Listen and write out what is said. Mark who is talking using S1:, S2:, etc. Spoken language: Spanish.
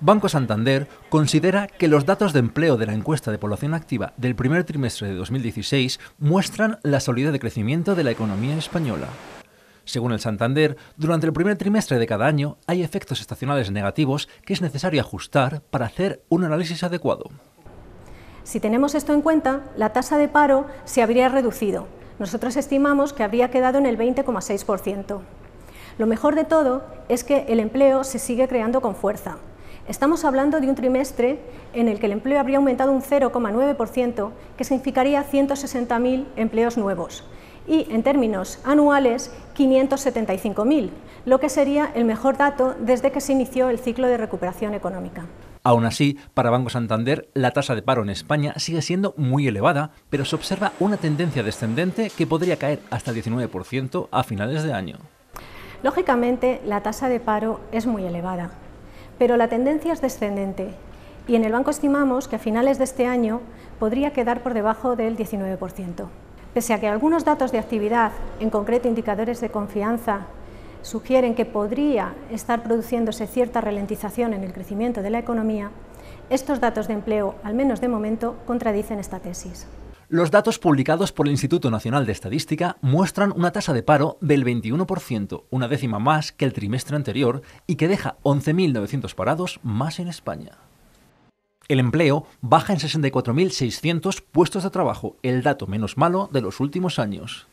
S1: Banco Santander considera que los datos de empleo de la encuesta de población activa del primer trimestre de 2016 muestran la solidez de crecimiento de la economía española. Según el Santander, durante el primer trimestre de cada año hay efectos estacionales negativos que es necesario ajustar para hacer un análisis adecuado.
S2: Si tenemos esto en cuenta, la tasa de paro se habría reducido. Nosotros estimamos que habría quedado en el 20,6%. Lo mejor de todo es que el empleo se sigue creando con fuerza. Estamos hablando de un trimestre en el que el empleo habría aumentado un 0,9%, que significaría 160.000 empleos nuevos, y en términos anuales 575.000, lo que sería el mejor dato desde que se inició el ciclo de recuperación económica.
S1: Aún así, para Banco Santander, la tasa de paro en España sigue siendo muy elevada, pero se observa una tendencia descendente que podría caer hasta el 19% a finales de año.
S2: Lógicamente, la tasa de paro es muy elevada, pero la tendencia es descendente y en el banco estimamos que a finales de este año podría quedar por debajo del 19%. Pese a que algunos datos de actividad, en concreto indicadores de confianza, sugieren que podría estar produciéndose cierta ralentización en el crecimiento de la economía, estos datos de empleo, al menos de momento, contradicen esta tesis.
S1: Los datos publicados por el Instituto Nacional de Estadística muestran una tasa de paro del 21%, una décima más que el trimestre anterior y que deja 11.900 parados más en España. El empleo baja en 64.600 puestos de trabajo, el dato menos malo de los últimos años.